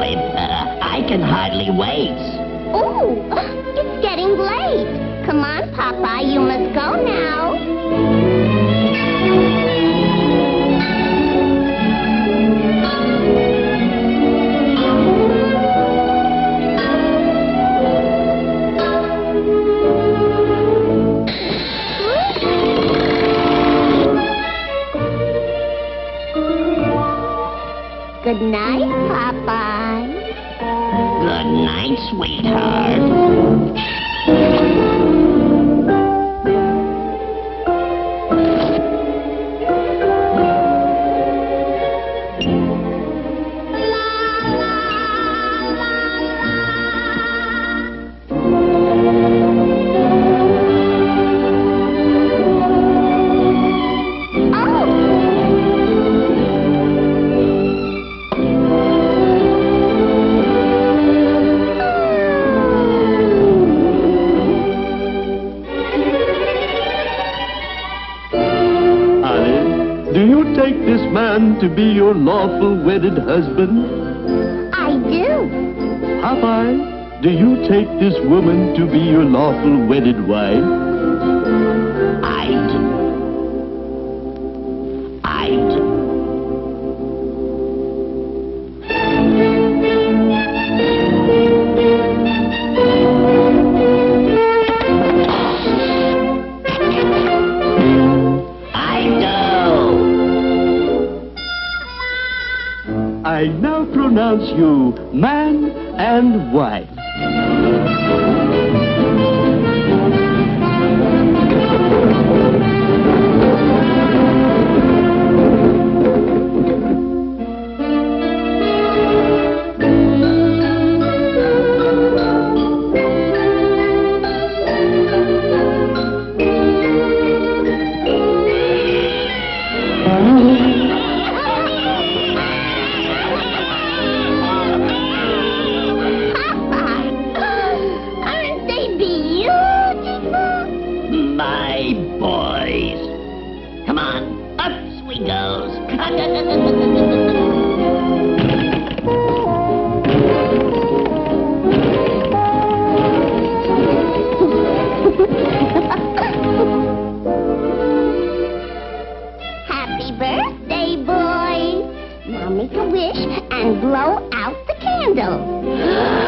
Uh, I can hardly wait. Ooh, it's getting late. Come on, Papa, you must go now. Good night, sweetheart. Do you take this man to be your lawful wedded husband? I do. Popeye, do you take this woman to be your lawful wedded wife? Pronounce you man and wife. Boys. Come on, up we goes. Happy birthday, boys! Now make a wish and blow out the candle.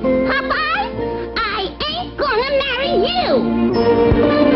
Popeye, I ain't gonna marry you.